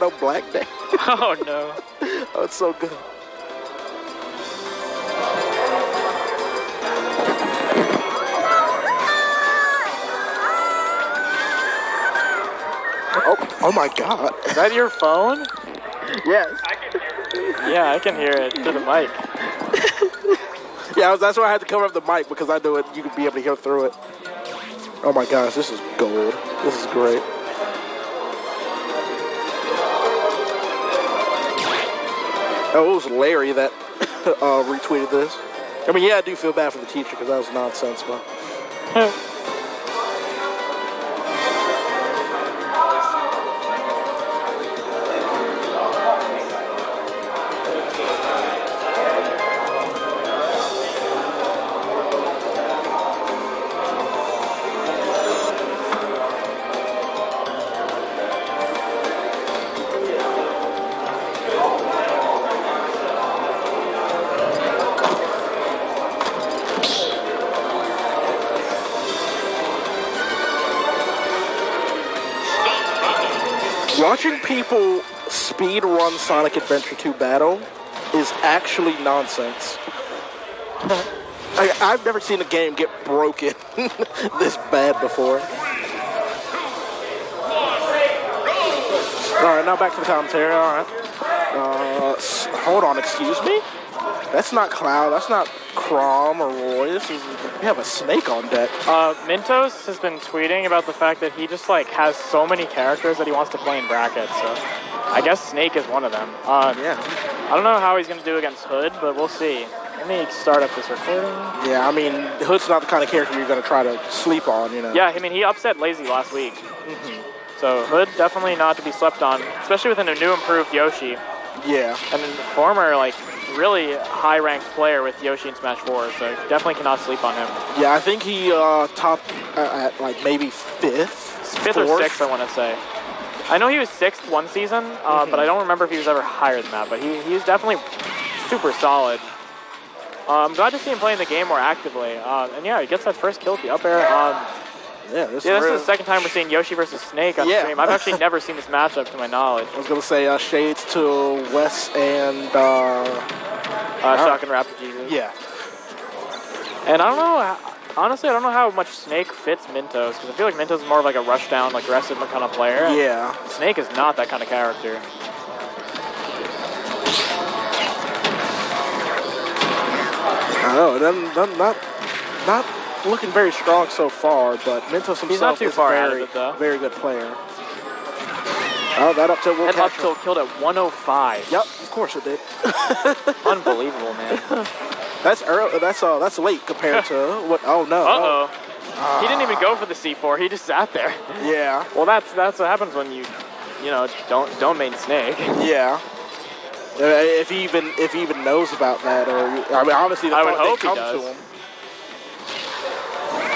ghetto black day. Oh no. Oh, it's so good. Oh, oh my God. Is that your phone? Yes. I can hear it. Yeah, I can hear it through the mic. Yeah, that's why I had to cover up the mic because I knew it. You could be able to hear through it. Oh my gosh, this is gold. This is great. Oh, it was Larry that uh, retweeted this. I mean, yeah, I do feel bad for the teacher because that was nonsense, but watching people speed run Sonic Adventure 2 Battle is actually nonsense. I, I've never seen a game get broken this bad before. All right, now back to the commentary. All right. Uh, hold on, excuse me. That's not Cloud. That's not Chrom or Roy. This is we have a snake on deck. Uh, Mintos has been tweeting about the fact that he just like has so many characters that he wants to play in brackets. So I guess Snake is one of them. Uh, Yeah. I don't know how he's gonna do against Hood, but we'll see. Let me start up this recording. Yeah, I mean, Hood's not the kind of character you're going to try to sleep on, you know. Yeah, I mean he upset Lazy last week. So Hood definitely not to be slept on, especially with a new improved Yoshi Yeah. and then the former like really high ranked player with Yoshi in Smash 4. So definitely cannot sleep on him. Yeah, I think he uh, topped uh, at like maybe fifth. Fifth or sixth, I want to say. I know he was sixth one season, uh, but I don't remember if he was ever higher than that. But he, he's definitely super solid. Uh, I'm glad to see him playing the game more actively. Uh, and yeah, he gets that first kill with the up air. Um, Yeah, this, yeah, this is the second time we're seeing Yoshi versus Snake on Yeah. stream. I've actually never seen this matchup to my knowledge. I was gonna say uh, shades to Wes and uh, Uh, Shock and Rapid Jesus. yeah, And I don't know, honestly, I don't know how much Snake fits Mintos, because I feel like Mintos is more of like a rushdown, aggressive kind of player. yeah. Snake is not that kind of character. I know. Them, them not not looking very strong so far, but Mintos himself not too is a very, it, very good player. Oh, that up tilt will That up catch tilt killed at 105. Yep, of course it did. Unbelievable, man. That's early. That's uh, that's late compared to what? Oh no. Uh oh. He didn't even go for the C4. He just sat there. Yeah, Well, that's that's what happens when you, you know, don't don't main snake. yeah. Uh, If he even if he even knows about that, or I mean, obviously the I would thought they hope he does. to him.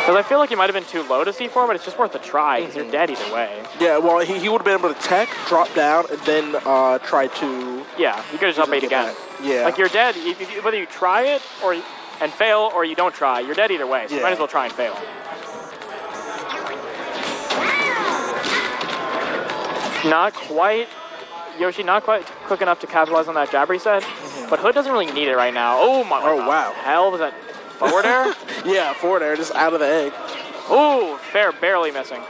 Because I feel like he might have been too low to C4, but it's just worth a try because you're dead either way. Yeah, well, he, he would have been able to tech, drop down, and then uh, try to. Yeah, you could just up eight again. back. Yeah. Like you're dead if, if whether you try it or and fail or you don't try, you're dead either way. So you might as well try and fail. Not quite. Yoshi not quite quick enough to capitalize on that jab reset, but Hood doesn't really need it right now. Oh my Mm-hmm. Oh, wow. Hell was that forward air? Yeah, forward air, just out of the egg. Ooh, fair, barely missing.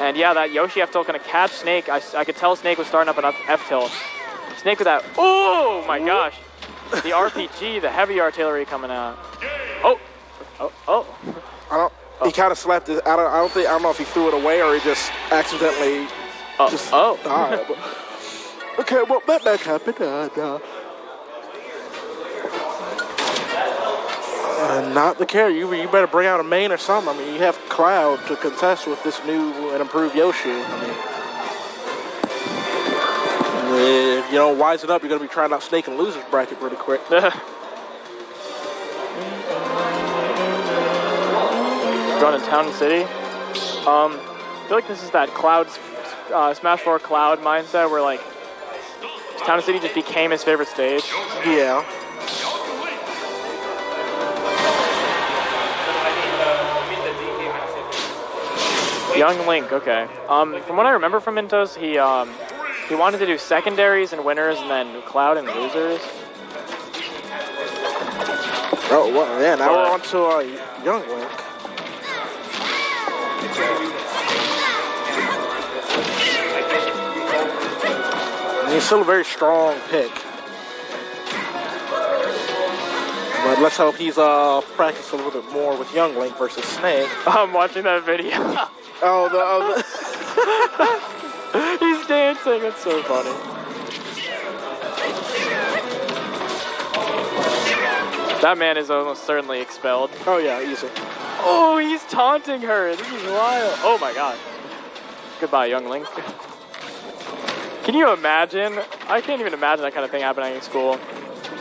And yeah, that Yoshi F tilt gonna catch Snake. I, I could tell Snake was starting up an up F tilt. Snake with that. Oh my gosh. The RPG, the heavy artillery coming out. Oh, oh, oh. I don't. He kind of slapped it. I don't. I don't think. I don't know if he threw it away or he just accidentally Oh, just oh. died. okay, well that match happened. Uh, uh, uh, not the carry. You you better bring out a main or something. I mean, you have Cloud to contest with this new and improved Yoshi. I mean. If you don't wisen up, you're gonna be trying out Snake and losers bracket pretty quick. Going to Town City. Um, I feel like this is that Cloud, uh, Smash 4 Cloud mindset where like Town and City just became his favorite stage. Yeah. Young Link, okay. Um, from what I remember from Mintos, he um, He wanted to do secondaries and winners, and then Cloud and losers. Oh, well, yeah, now we're on to uh, Young Link. And he's still a very strong pick. But let's hope he's uh practiced a little bit more with Young Link versus Snake. I'm watching that video. Oh, the, oh, the He's dancing. It's so funny. That man is almost certainly expelled. oh yeah, easy. Oh, he's taunting her. This is wild. Oh my god. Goodbye, young Link. Can you imagine? I can't even imagine that kind of thing happening in school.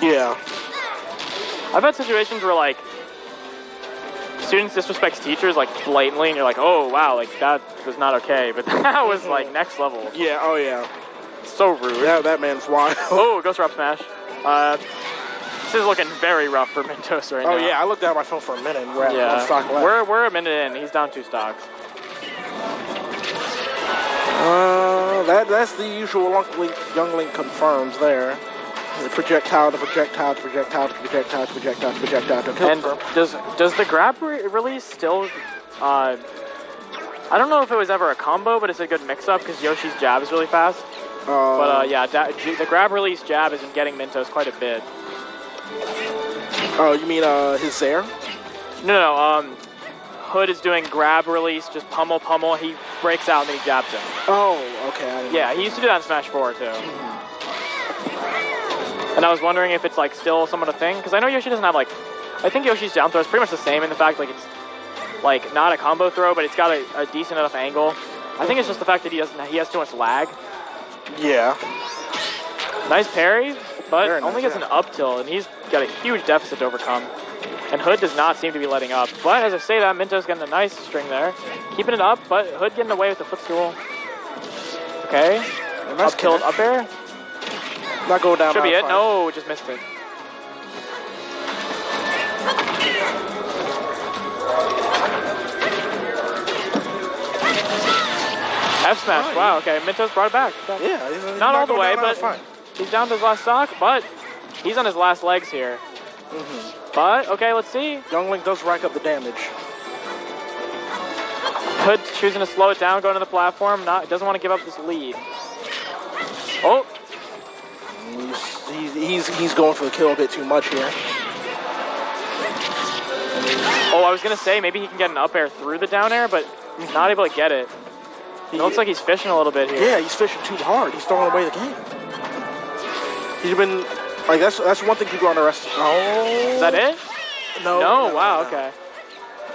Yeah. I've had situations where like students disrespect teachers like blatantly, and you're like, oh wow, like that was not okay. But that was like next level. Yeah. Oh yeah. So rude. Yeah, that man's wild. Oh, Ghost Drop Smash. Uh, this is looking very rough for Mintos right Oh now. yeah, I looked down at my phone for a minute. and We're at one Yeah. stock left. We're we're a minute in. He's down two stocks. Uh, that that's the usual Link, Young Link confirms there. The projectile to projectile to projectile to projectile to projectile to projectile to And does does the grab re- release still? Uh, I don't know if it was ever a combo, but it's a good mix-up because Yoshi's jab is really fast. Uh, But uh, yeah, da- G- the grab release jab has been getting Mintos quite a bit. oh, you mean uh his Zair? No, no. Um, Hood is doing grab release, just pummel pummel. He breaks out and then he jabs him. Oh, okay. Yeah, he used to do that in Smash 4 too. And I was wondering if it's like still somewhat a thing because I know Yoshi doesn't have like. I think Yoshi's down throw is pretty much the same in the fact like it's like not a combo throw, but it's got a, a decent enough angle. I think it's just the fact that he doesn't he has too much lag. Yeah. Nice parry, but Very nice, only gets yeah. an up tilt, and he's got a huge deficit to overcome. And Hood does not seem to be letting up. But as I say that, Mintos getting a nice string there, keeping it up, but Hood getting away with the footstool. Okay, Nice up tilt, up air. Not go down. Should be it. five. No, just missed it. F smash. Wow. Okay, Mintos brought it back. Yeah. he's- he's Not all the way, but he's down to his last stock. But he's on his last legs here. Mm-hmm. But okay, let's see. Young Link does rack up the damage. Hood choosing to slow it down, going to the platform. Not doesn't want to give up this lead. Oh, He's, he's, he's, he's going for the kill a bit too much here. oh! I was gonna say maybe he can get an up air through the down air, but he's not able to get it. It looks like he's fishing a little bit here. Yeah, he's fishing too hard. He's throwing away the game. He's been like that's that's one thing people underestimate. Oh, Is that it? No, No, wow, okay.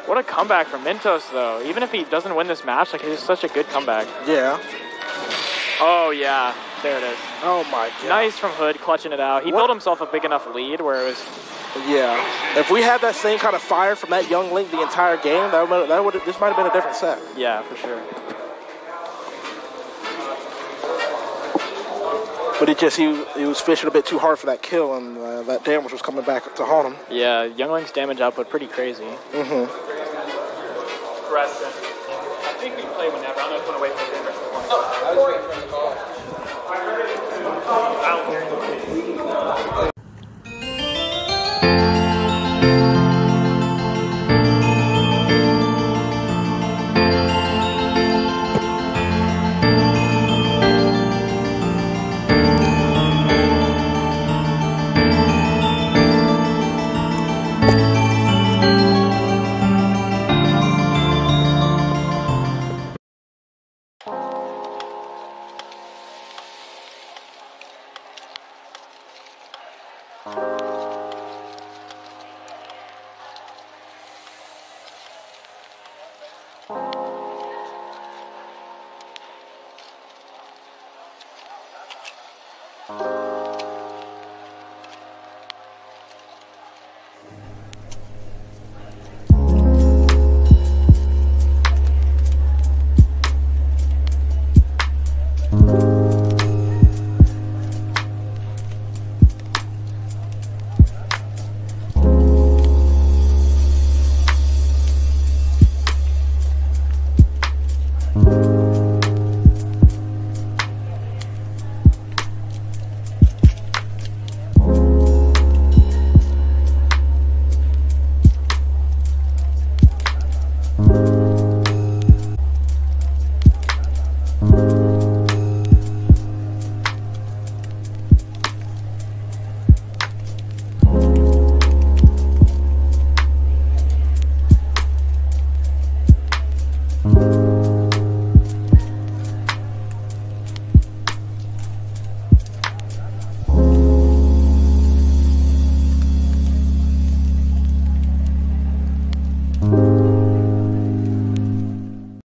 What a comeback from Mintos, though. Even if he doesn't win this match, like, it's such a good comeback. Yeah. Oh, yeah. There it is. Oh my god. Nice from Hood, clutching it out. He What- built himself a big enough lead where it was... Yeah. If we had that same kind of fire from that young Link the entire game, that would that would this might have been a different set. Yeah, for sure. But it just he he was fishing a bit too hard for that kill, and uh, that damage was coming back to haunt him. Yeah, Young Link's damage output pretty crazy. Mm-hmm. I think we play whenever. I'm going to put away for the